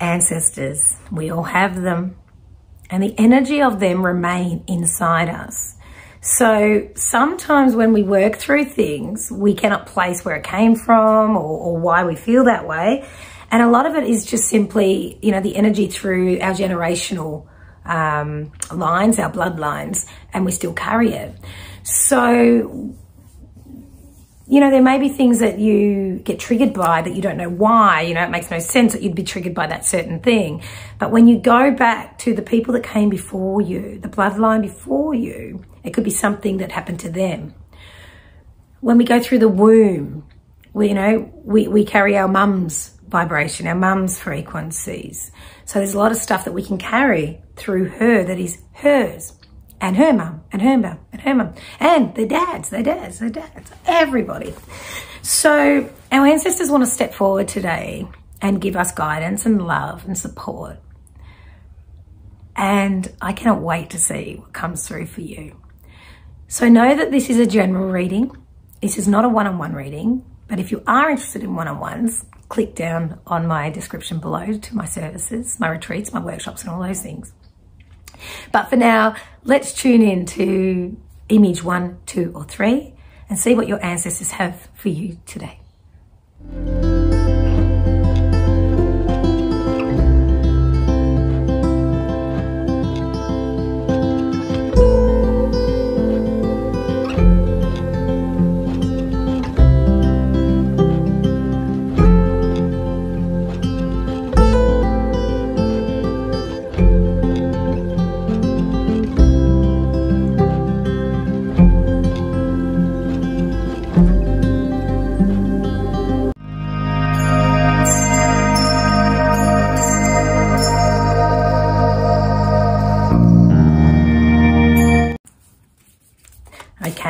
ancestors. We all have them. And the energy of them remain inside us. So sometimes when we work through things, we cannot place where it came from or, or why we feel that way. And a lot of it is just simply, you know, the energy through our generational um, lines, our bloodlines, and we still carry it. So you know, there may be things that you get triggered by that you don't know why. You know, it makes no sense that you'd be triggered by that certain thing. But when you go back to the people that came before you, the bloodline before you, it could be something that happened to them. When we go through the womb, we, you know, we, we carry our mum's vibration, our mum's frequencies. So there's a lot of stuff that we can carry through her that is hers and her mum, and her mum, and her mum, and their dads, their dads, their dads, everybody. So our ancestors want to step forward today and give us guidance and love and support. And I cannot wait to see what comes through for you. So know that this is a general reading. This is not a one-on-one -on -one reading, but if you are interested in one-on-ones, click down on my description below to my services, my retreats, my workshops, and all those things. But for now, let's tune in to image one, two, or three and see what your ancestors have for you today.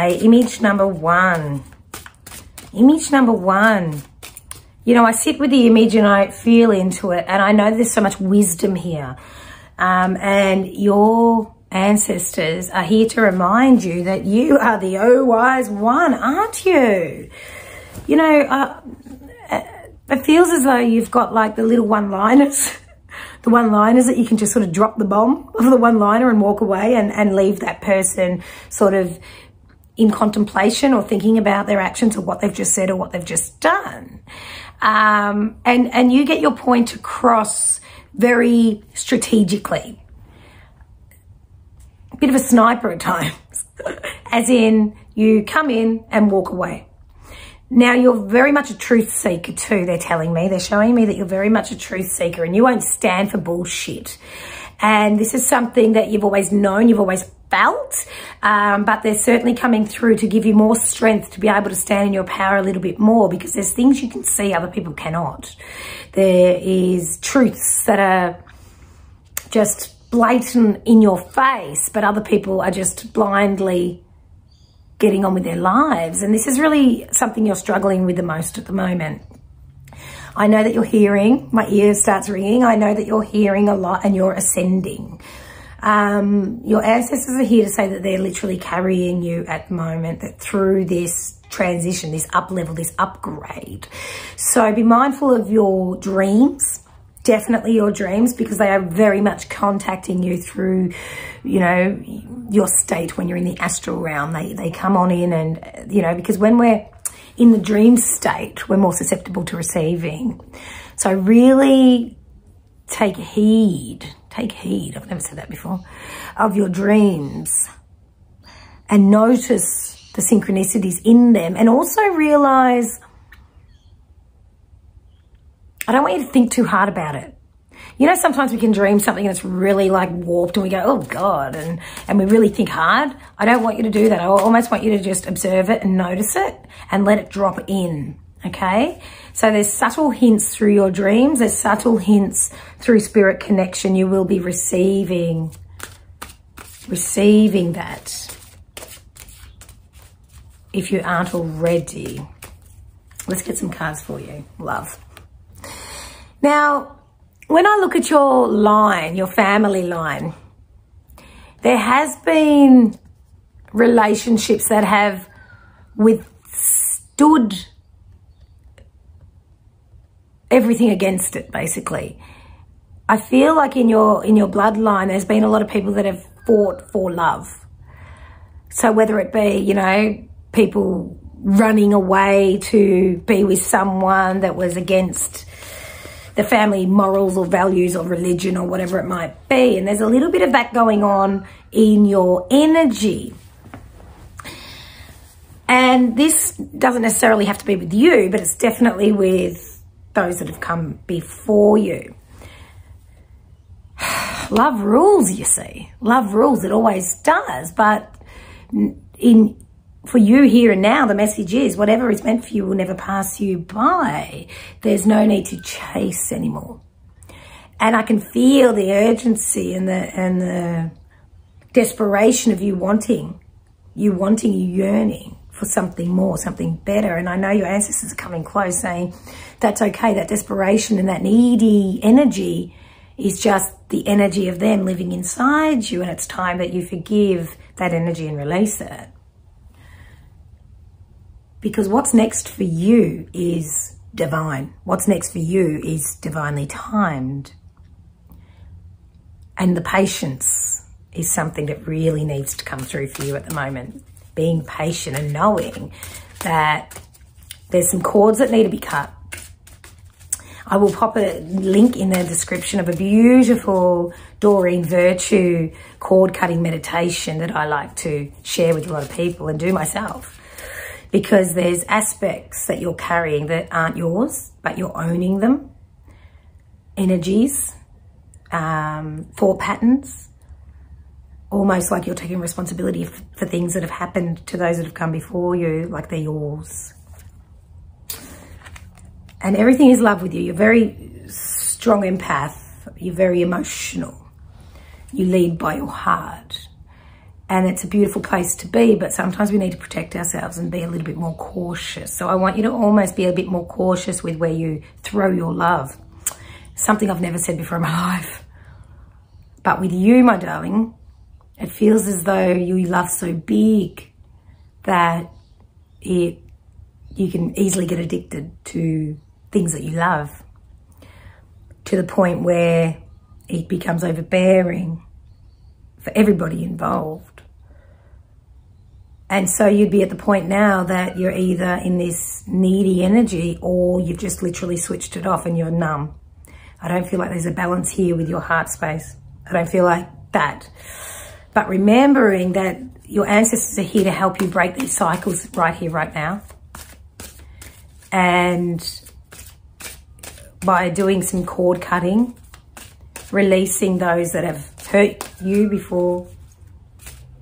Okay, image number one. Image number one. You know, I sit with the image and I feel into it and I know there's so much wisdom here. Um, and your ancestors are here to remind you that you are the oh wise one, aren't you? You know, uh, it feels as though you've got like the little one-liners, the one-liners that you can just sort of drop the bomb of the one-liner and walk away and, and leave that person sort of in contemplation or thinking about their actions or what they've just said or what they've just done. Um, and, and you get your point across very strategically. A bit of a sniper at times, as in you come in and walk away. Now, you're very much a truth seeker too, they're telling me. They're showing me that you're very much a truth seeker and you won't stand for bullshit. And this is something that you've always known, you've always felt, um, but they're certainly coming through to give you more strength to be able to stand in your power a little bit more because there's things you can see other people cannot. There is truths that are just blatant in your face, but other people are just blindly getting on with their lives. And this is really something you're struggling with the most at the moment. I know that you're hearing, my ear starts ringing. I know that you're hearing a lot and you're ascending. Um, your ancestors are here to say that they're literally carrying you at the moment, that through this transition, this up level, this upgrade. So be mindful of your dreams, definitely your dreams, because they are very much contacting you through, you know, your state when you're in the astral realm. They, they come on in and, you know, because when we're in the dream state, we're more susceptible to receiving. So really take heed take heed, I've never said that before, of your dreams and notice the synchronicities in them and also realize, I don't want you to think too hard about it. You know, sometimes we can dream something that's really like warped and we go, oh God, and, and we really think hard. I don't want you to do that. I almost want you to just observe it and notice it and let it drop in okay? So there's subtle hints through your dreams. There's subtle hints through spirit connection. You will be receiving, receiving that if you aren't already. Let's get some cards for you. Love. Now, when I look at your line, your family line, there has been relationships that have withstood everything against it, basically. I feel like in your in your bloodline, there's been a lot of people that have fought for love. So whether it be, you know, people running away to be with someone that was against the family morals or values or religion or whatever it might be. And there's a little bit of that going on in your energy. And this doesn't necessarily have to be with you, but it's definitely with those that have come before you. Love rules, you see. Love rules. It always does. But in for you here and now, the message is whatever is meant for you will never pass you by. There's no need to chase anymore. And I can feel the urgency and the and the desperation of you wanting, you wanting, you yearning for something more, something better. And I know your ancestors are coming close saying that's okay. That desperation and that needy energy is just the energy of them living inside you. And it's time that you forgive that energy and release it. Because what's next for you is divine. What's next for you is divinely timed. And the patience is something that really needs to come through for you at the moment being patient and knowing that there's some cords that need to be cut. I will pop a link in the description of a beautiful Doreen Virtue cord cutting meditation that I like to share with a lot of people and do myself. Because there's aspects that you're carrying that aren't yours, but you're owning them. Energies, um, thought patterns, almost like you're taking responsibility for things that have happened to those that have come before you, like they're yours. And everything is love with you. You're very strong empath. You're very emotional. You lead by your heart. And it's a beautiful place to be, but sometimes we need to protect ourselves and be a little bit more cautious. So I want you to almost be a bit more cautious with where you throw your love. Something I've never said before in my life. But with you, my darling, it feels as though you love so big that it you can easily get addicted to things that you love to the point where it becomes overbearing for everybody involved. And so you'd be at the point now that you're either in this needy energy or you've just literally switched it off and you're numb. I don't feel like there's a balance here with your heart space. I don't feel like that. But remembering that your ancestors are here to help you break these cycles right here, right now. And by doing some cord cutting, releasing those that have hurt you before,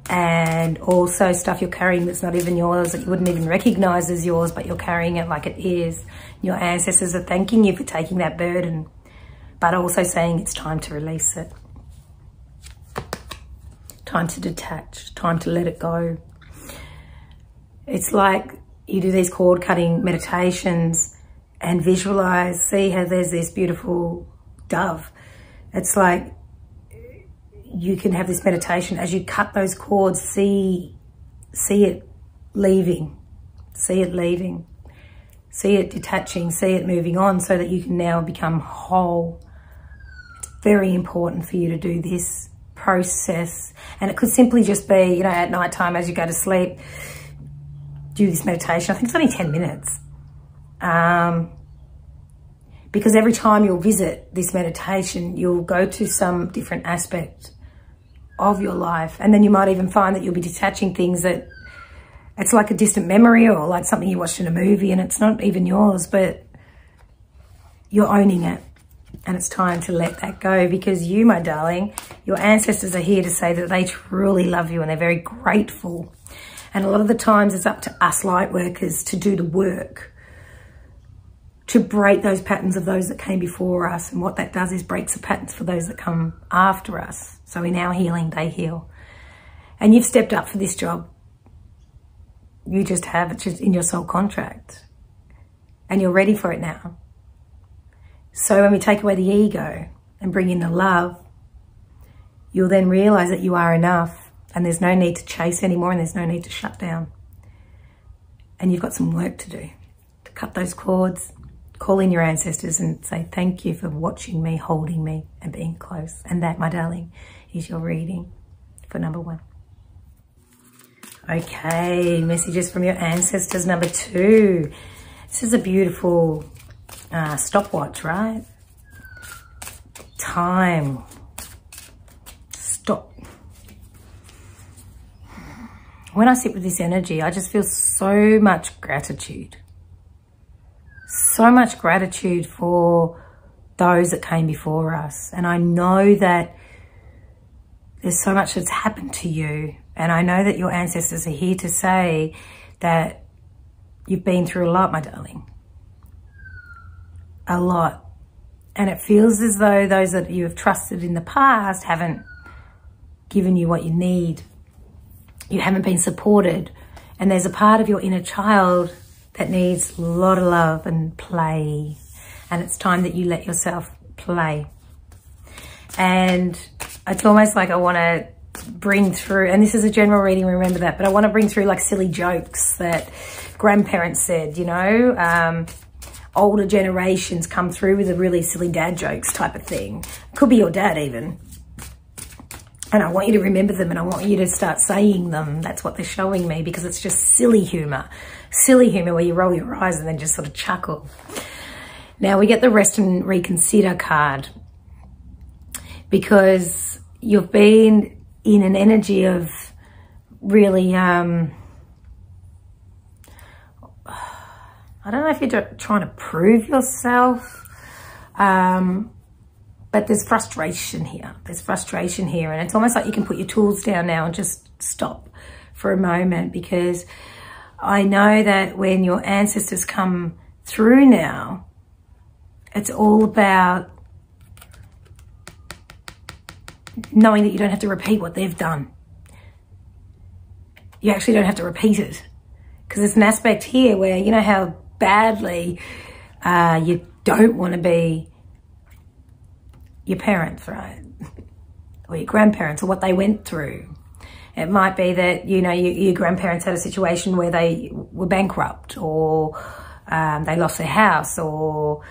and also stuff you're carrying that's not even yours, that you wouldn't even recognize as yours, but you're carrying it like it is. Your ancestors are thanking you for taking that burden, but also saying it's time to release it time to detach, time to let it go. It's like you do these cord cutting meditations and visualize, see how there's this beautiful dove. It's like you can have this meditation as you cut those cords, see, see it leaving, see it leaving, see it detaching, see it moving on so that you can now become whole. It's very important for you to do this process. And it could simply just be, you know, at night time as you go to sleep, do this meditation. I think it's only 10 minutes. Um, because every time you'll visit this meditation, you'll go to some different aspect of your life. And then you might even find that you'll be detaching things that it's like a distant memory or like something you watched in a movie and it's not even yours, but you're owning it. And it's time to let that go because you, my darling, your ancestors are here to say that they truly love you and they're very grateful. And a lot of the times it's up to us light workers to do the work to break those patterns of those that came before us. And what that does is breaks the patterns for those that come after us. So in our healing, they heal. And you've stepped up for this job. You just have, it's just in your soul contract. And you're ready for it now. So when we take away the ego and bring in the love, you'll then realize that you are enough and there's no need to chase anymore and there's no need to shut down. And you've got some work to do to cut those cords, call in your ancestors and say thank you for watching me, holding me and being close. And that, my darling, is your reading for number one. Okay, messages from your ancestors, number two. This is a beautiful uh, stopwatch, right? Time. Stop. When I sit with this energy, I just feel so much gratitude. So much gratitude for those that came before us. And I know that there's so much that's happened to you and I know that your ancestors are here to say that you've been through a lot, my darling. A lot. And it feels as though those that you have trusted in the past haven't given you what you need. You haven't been supported. And there's a part of your inner child that needs a lot of love and play. And it's time that you let yourself play. And it's almost like I want to bring through, and this is a general reading, remember that, but I want to bring through like silly jokes that grandparents said, you know, um, older generations come through with a really silly dad jokes type of thing. Could be your dad even. And I want you to remember them and I want you to start saying them. That's what they're showing me because it's just silly humor. Silly humor where you roll your eyes and then just sort of chuckle. Now we get the rest and reconsider card because you've been in an energy of really, um, I don't know if you're trying to prove yourself, um, but there's frustration here. There's frustration here. And it's almost like you can put your tools down now and just stop for a moment because I know that when your ancestors come through now, it's all about knowing that you don't have to repeat what they've done. You actually don't have to repeat it. Because there's an aspect here where, you know how badly uh, you don't want to be your parents, right? or your grandparents or what they went through. It might be that, you know, your, your grandparents had a situation where they were bankrupt or um, they lost their house or,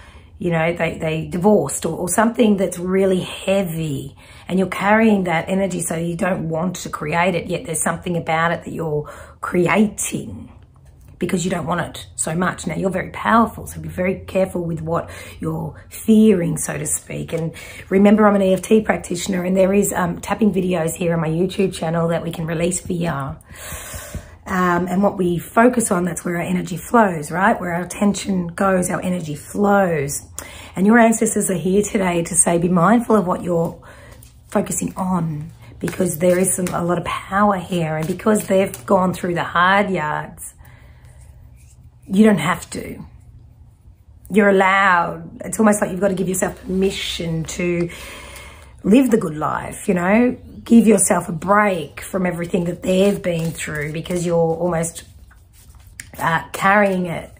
you know, they, they divorced or, or something that's really heavy and you're carrying that energy so you don't want to create it, yet there's something about it that you're creating because you don't want it so much. Now, you're very powerful, so be very careful with what you're fearing, so to speak. And remember, I'm an EFT practitioner, and there is um, tapping videos here on my YouTube channel that we can release via. Um, and what we focus on, that's where our energy flows, right? Where our attention goes, our energy flows. And your ancestors are here today to say, be mindful of what you're focusing on because there is some, a lot of power here. And because they've gone through the hard yards, you don't have to. You're allowed. It's almost like you've got to give yourself permission to live the good life, you know, give yourself a break from everything that they've been through because you're almost uh, carrying it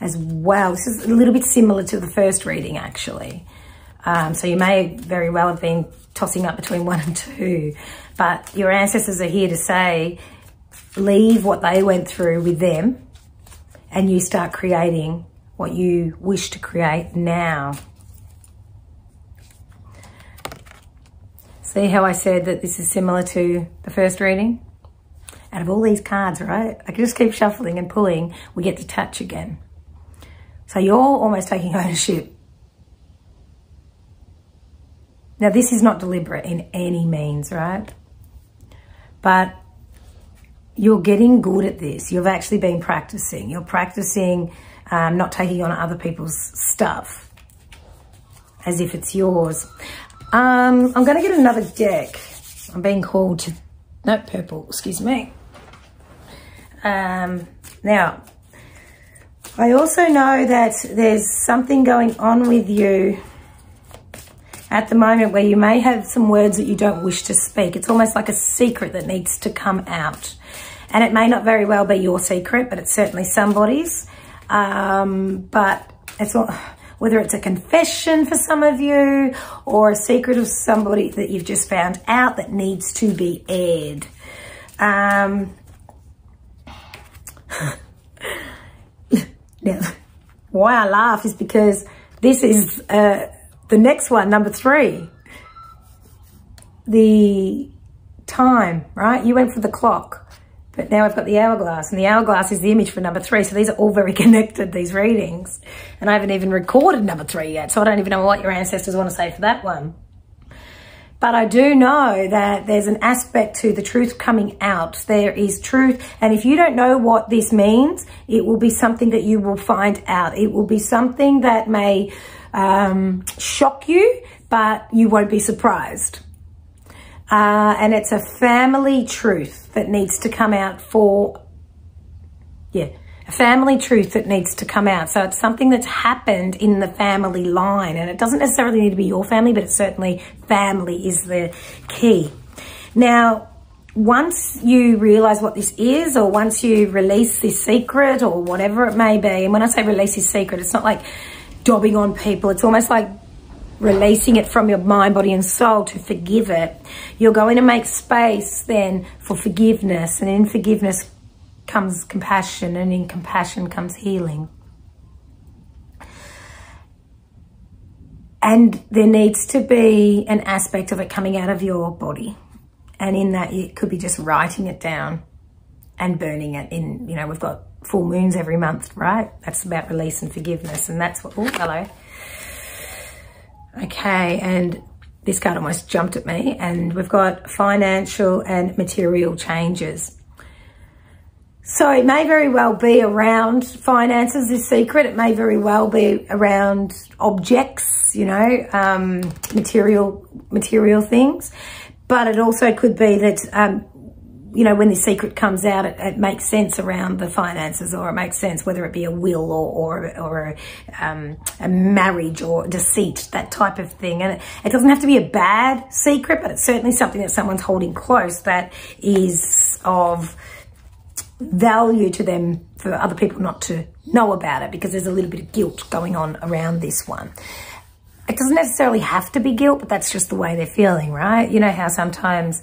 as well. This is a little bit similar to the first reading, actually. Um, so you may very well have been tossing up between one and two, but your ancestors are here to say, leave what they went through with them and you start creating what you wish to create now. See how I said that this is similar to the first reading? Out of all these cards, right? I can just keep shuffling and pulling, we get to touch again. So you're almost taking ownership. Now this is not deliberate in any means, right? But you're getting good at this. You've actually been practicing. You're practicing um, not taking on other people's stuff as if it's yours. Um, I'm going to get another deck. I'm being called no, purple, excuse me. Um, now, I also know that there's something going on with you at the moment where you may have some words that you don't wish to speak. It's almost like a secret that needs to come out. And it may not very well be your secret, but it's certainly somebody's. Um, but it's all, whether it's a confession for some of you or a secret of somebody that you've just found out that needs to be aired. Um, now, why I laugh is because this is uh, the next one, number three. The time, right? You went for the clock. But now I've got the hourglass and the hourglass is the image for number three. So these are all very connected, these readings. And I haven't even recorded number three yet. So I don't even know what your ancestors want to say for that one. But I do know that there's an aspect to the truth coming out. There is truth. And if you don't know what this means, it will be something that you will find out. It will be something that may um, shock you, but you won't be surprised. Uh, and it's a family truth that needs to come out for, yeah, a family truth that needs to come out. So it's something that's happened in the family line. And it doesn't necessarily need to be your family, but it's certainly family is the key. Now, once you realize what this is, or once you release this secret, or whatever it may be, and when I say release this secret, it's not like dobbing on people. It's almost like releasing it from your mind, body, and soul to forgive it. You're going to make space then for forgiveness, and in forgiveness comes compassion, and in compassion comes healing. And there needs to be an aspect of it coming out of your body. And in that, it could be just writing it down and burning it in, you know, we've got full moons every month, right? That's about release and forgiveness. And that's what, oh, hello. Okay, and this card almost jumped at me. And we've got financial and material changes. So it may very well be around finances, this secret. It may very well be around objects, you know, um, material, material things. But it also could be that, um, you know, when the secret comes out, it, it, makes sense around the finances or it makes sense whether it be a will or, or, or um, a marriage or deceit, that type of thing. And it, it doesn't have to be a bad secret, but it's certainly something that someone's holding close that is of, value to them for other people not to know about it because there's a little bit of guilt going on around this one. It doesn't necessarily have to be guilt, but that's just the way they're feeling, right? You know how sometimes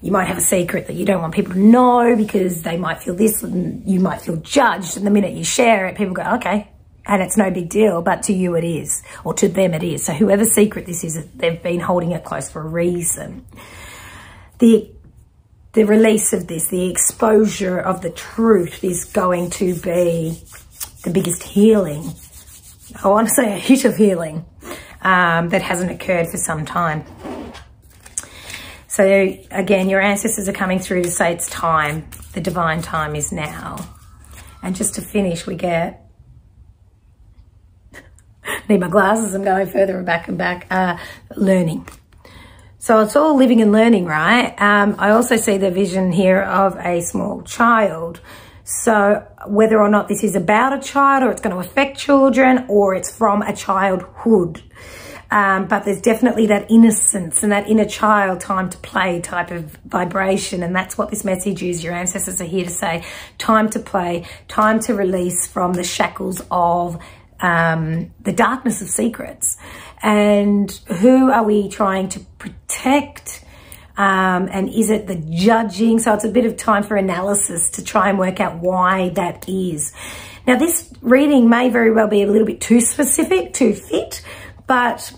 you might have a secret that you don't want people to know because they might feel this and you might feel judged. And the minute you share it, people go, okay, and it's no big deal, but to you it is, or to them it is. So whoever's secret this is, they've been holding it close for a reason. The the release of this, the exposure of the truth is going to be the biggest healing. I want to say a hit of healing um, that hasn't occurred for some time. So again, your ancestors are coming through to say it's time. The divine time is now. And just to finish, we get need my glasses. I'm going further and back and back. Uh, learning. So it's all living and learning, right? Um, I also see the vision here of a small child. So whether or not this is about a child or it's going to affect children or it's from a childhood. Um, but there's definitely that innocence and that inner child time to play type of vibration. And that's what this message is. Your ancestors are here to say time to play, time to release from the shackles of um, the darkness of secrets. And who are we trying to protect? Um, and is it the judging? So it's a bit of time for analysis to try and work out why that is. Now, this reading may very well be a little bit too specific to fit, but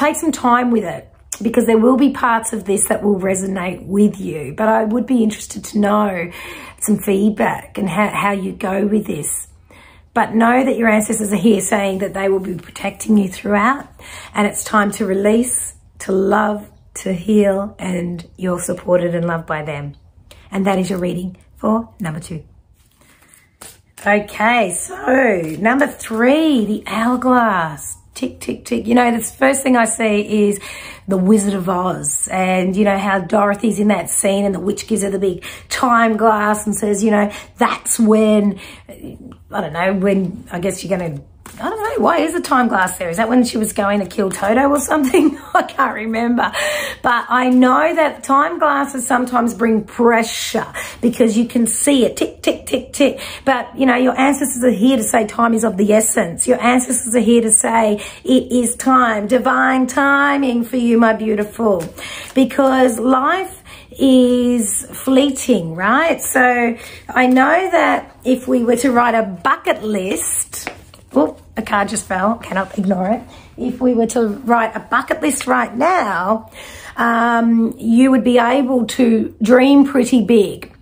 take some time with it because there will be parts of this that will resonate with you. But I would be interested to know some feedback and how, how you go with this. But know that your ancestors are here saying that they will be protecting you throughout. And it's time to release, to love, to heal, and you're supported and loved by them. And that is your reading for number two. Okay, so number three, the hourglass. Tick, tick, tick. You know, the first thing I see is the Wizard of Oz and, you know, how Dorothy's in that scene and the witch gives her the big time glass and says, you know, that's when I don't know, when I guess you're going to, I don't why is the time glass there? Is that when she was going to kill Toto or something? I can't remember. But I know that time glasses sometimes bring pressure because you can see it tick, tick, tick, tick. But, you know, your ancestors are here to say time is of the essence. Your ancestors are here to say it is time, divine timing for you, my beautiful. Because life is fleeting, right? So I know that if we were to write a bucket list, oh, a card just fell, cannot ignore it. If we were to write a bucket list right now, um, you would be able to dream pretty big.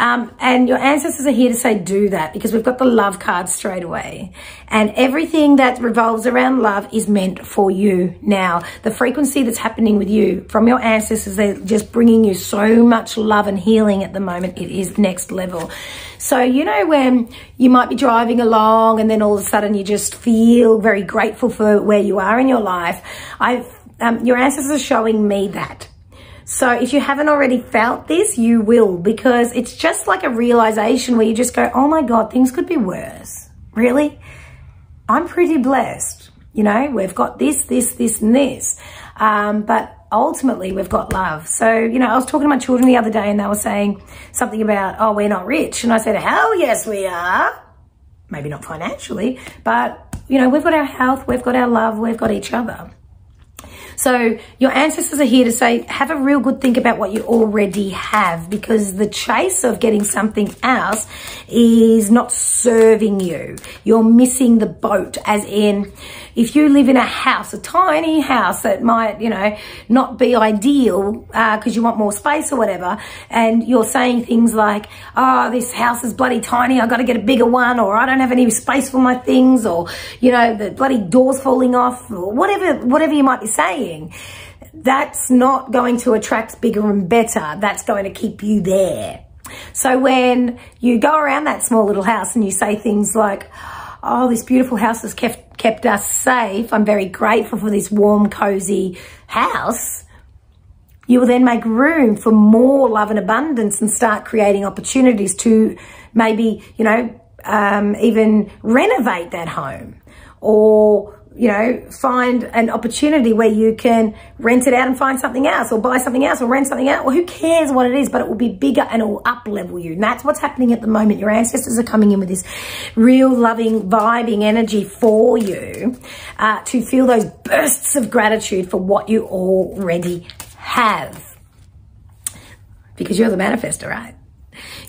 Um, and your ancestors are here to say do that because we've got the love card straight away. And everything that revolves around love is meant for you now. The frequency that's happening with you from your ancestors, they're just bringing you so much love and healing at the moment. It is next level. So, you know, when you might be driving along and then all of a sudden you just feel very grateful for where you are in your life. I've, um, your ancestors are showing me that. So if you haven't already felt this, you will because it's just like a realization where you just go, oh my God, things could be worse. Really? I'm pretty blessed. You know, we've got this, this, this, and this. Um, but ultimately, we've got love. So, you know, I was talking to my children the other day and they were saying something about, oh, we're not rich. And I said, hell yes, we are. Maybe not financially, but, you know, we've got our health, we've got our love, we've got each other. So your ancestors are here to say, have a real good think about what you already have because the chase of getting something else is not serving you. You're missing the boat as in, if you live in a house, a tiny house that might, you know, not be ideal because uh, you want more space or whatever, and you're saying things like, oh, this house is bloody tiny, I've got to get a bigger one, or I don't have any space for my things, or, you know, the bloody door's falling off, or whatever, whatever you might be saying that's not going to attract bigger and better. That's going to keep you there. So when you go around that small little house and you say things like, oh, this beautiful house has kept, kept us safe. I'm very grateful for this warm, cozy house. You will then make room for more love and abundance and start creating opportunities to maybe, you know, um, even renovate that home or you know, find an opportunity where you can rent it out and find something else or buy something else or rent something out. Well, who cares what it is, but it will be bigger and it will up level you. And that's what's happening at the moment. Your ancestors are coming in with this real loving, vibing energy for you uh, to feel those bursts of gratitude for what you already have. Because you're the manifester, right?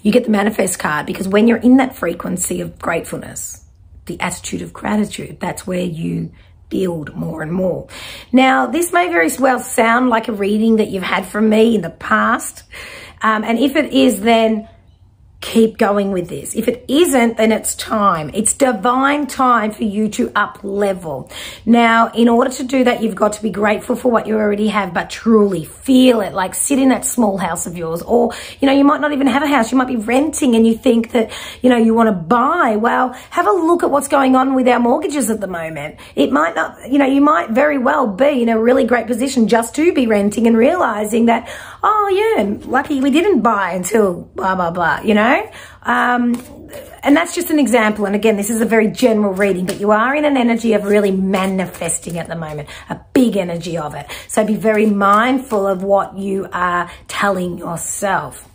You get the manifest card because when you're in that frequency of gratefulness, the attitude of gratitude. That's where you build more and more. Now, this may very well sound like a reading that you've had from me in the past. Um, and if it is, then keep going with this. If it isn't, then it's time. It's divine time for you to up level. Now, in order to do that, you've got to be grateful for what you already have, but truly feel it. Like sit in that small house of yours. Or, you know, you might not even have a house. You might be renting and you think that, you know, you want to buy. Well, have a look at what's going on with our mortgages at the moment. It might not, you know, you might very well be in a really great position just to be renting and realizing that, oh yeah, lucky we didn't buy until blah, blah, blah, you know? Um, and that's just an example. And again, this is a very general reading, but you are in an energy of really manifesting at the moment, a big energy of it. So be very mindful of what you are telling yourself.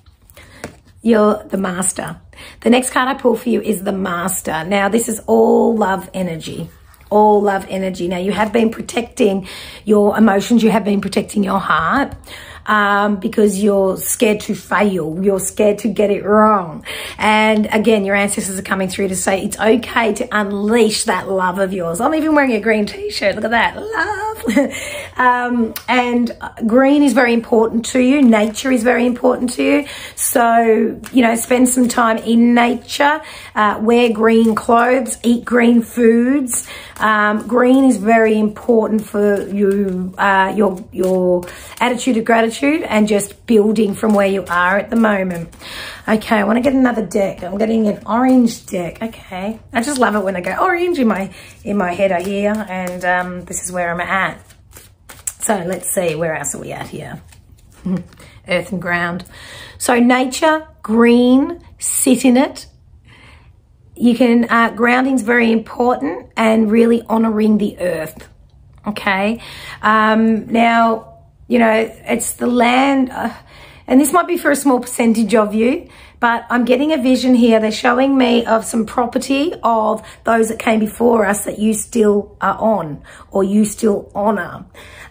You're the master. The next card I pull for you is the master. Now, this is all love energy all love energy. Now, you have been protecting your emotions, you have been protecting your heart um, because you're scared to fail. You're scared to get it wrong. And again, your ancestors are coming through to say it's okay to unleash that love of yours. I'm even wearing a green t-shirt. Look at that. Love. um, and green is very important to you. Nature is very important to you. So, you know, spend some time in nature, uh, wear green clothes, eat green foods. Um, green is very important for you, uh, your, your attitude of gratitude and just building from where you are at the moment. Okay, I want to get another deck. I'm getting an orange deck. Okay. I just love it when I go orange in my, in my head here. And, um, this is where I'm at. So let's see, where else are we at here? Earth and ground. So nature, green, sit in it, you can, uh, grounding's very important and really honoring the earth. Okay. Um, now, you know, it's the land, uh, and this might be for a small percentage of you, but I'm getting a vision here. They're showing me of some property of those that came before us that you still are on or you still honor.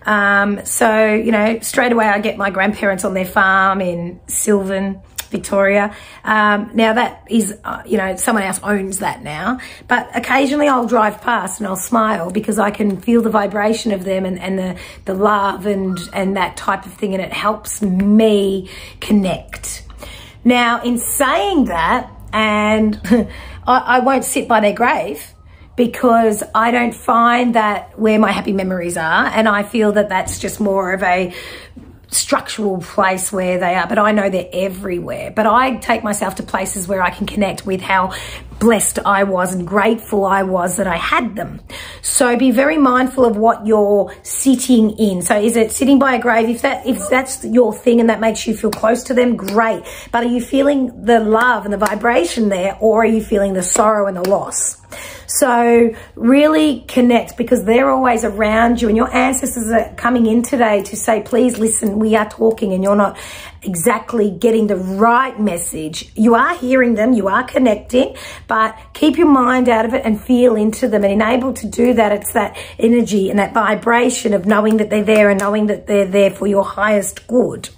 Um, so, you know, straight away I get my grandparents on their farm in Silvan, Victoria. Um, now that is, uh, you know, someone else owns that now. But occasionally I'll drive past and I'll smile because I can feel the vibration of them and, and the, the love and, and that type of thing. And it helps me connect. Now, in saying that, and I, I won't sit by their grave, because I don't find that where my happy memories are. And I feel that that's just more of a structural place where they are, but I know they're everywhere. But I take myself to places where I can connect with how blessed I was and grateful I was that I had them. So be very mindful of what you're sitting in. So is it sitting by a grave? If that if that's your thing and that makes you feel close to them, great. But are you feeling the love and the vibration there or are you feeling the sorrow and the loss? So really connect because they're always around you and your ancestors are coming in today to say, please listen, we are talking and you're not exactly getting the right message. You are hearing them, you are connecting, but keep your mind out of it and feel into them. And enable to do that. It's that energy and that vibration of knowing that they're there and knowing that they're there for your highest good.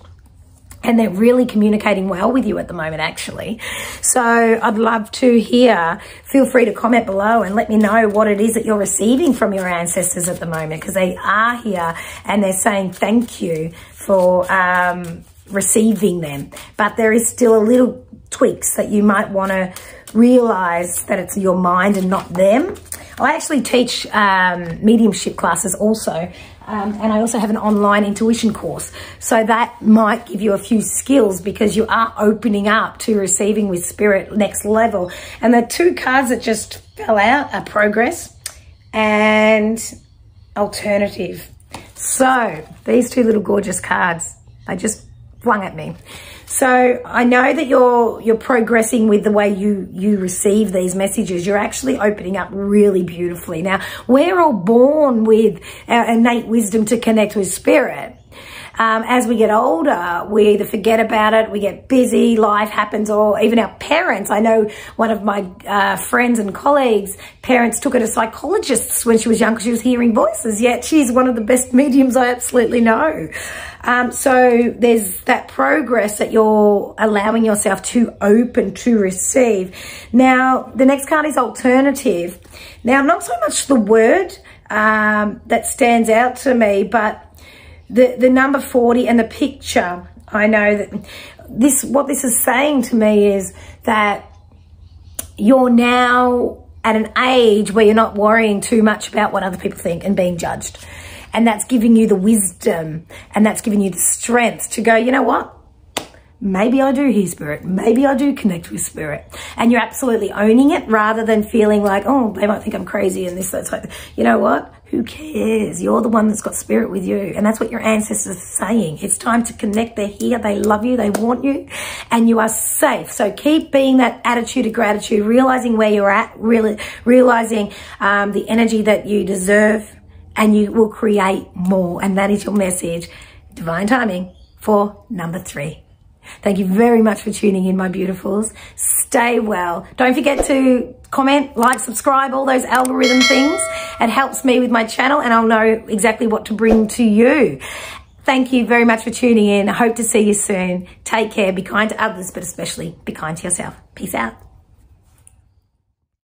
And they're really communicating well with you at the moment actually. So i'd love to hear. Feel free to comment below and let me know what it is that you're receiving from your ancestors at the moment because they are here and they're saying thank you for um, receiving them. But there is still a little tweaks that you might want to realize that it's your mind and not them I actually teach um, mediumship classes also um, and I also have an online intuition course. So that might give you a few skills because you are opening up to receiving with spirit next level. And the two cards that just fell out are progress and alternative. So these two little gorgeous cards, they just flung at me. So I know that you're you're progressing with the way you you receive these messages. You're actually opening up really beautifully. Now, we're all born with our innate wisdom to connect with spirit. Um, as we get older, we either forget about it, we get busy, life happens, or even our parents. I know one of my uh, friends and colleagues' parents took her to psychologists when she was young because she was hearing voices, yet she's one of the best mediums I absolutely know. Um, so there's that progress that you're allowing yourself to open to receive. Now, the next card is alternative. Now, not so much the word um, that stands out to me, but the, the number 40 and the picture, I know that this, what this is saying to me is that you're now at an age where you're not worrying too much about what other people think and being judged. And that's giving you the wisdom and that's giving you the strength to go, you know what? Maybe I do hear spirit. Maybe I do connect with spirit. And you're absolutely owning it rather than feeling like, oh, they might think I'm crazy and this, that's like, you know what? Who cares? You're the one that's got spirit with you. And that's what your ancestors are saying. It's time to connect. They're here. They love you. They want you and you are safe. So keep being that attitude of gratitude, realizing where you're at, really realizing um, the energy that you deserve and you will create more. And that is your message. Divine timing for number three. Thank you very much for tuning in, my beautifuls. Stay well. Don't forget to comment, like, subscribe, all those algorithm things. It helps me with my channel and I'll know exactly what to bring to you. Thank you very much for tuning in. I hope to see you soon. Take care. Be kind to others, but especially be kind to yourself. Peace out.